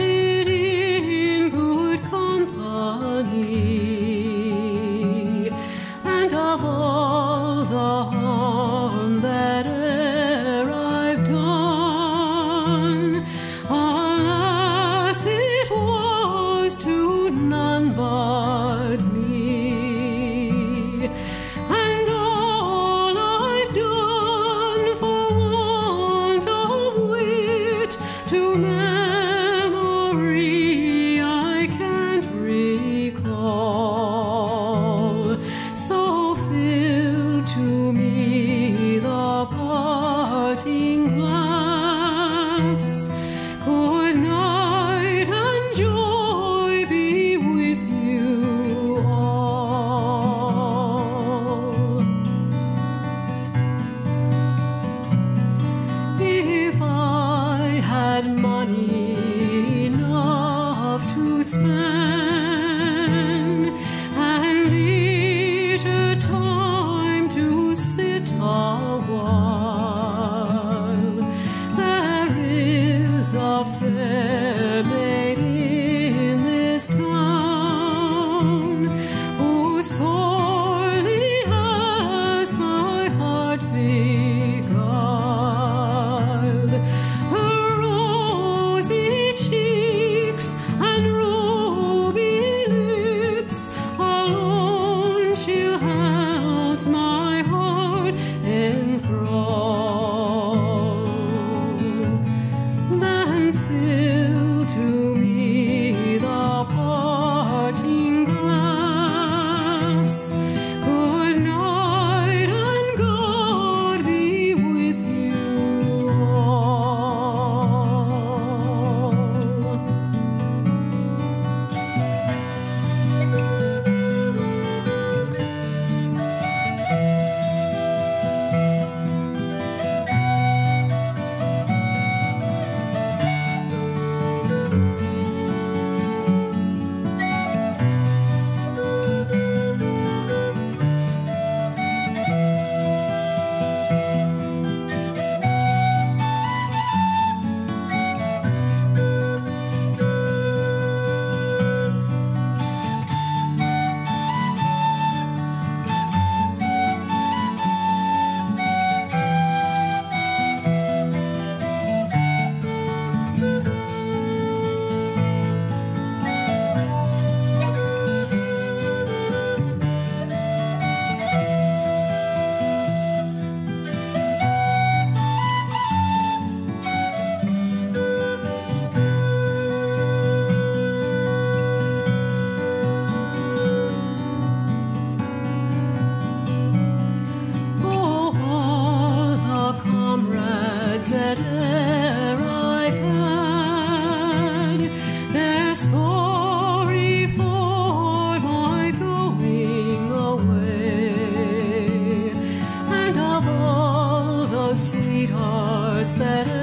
in good company, and of all the harm that I've done, alas, it was to none but. Glass. That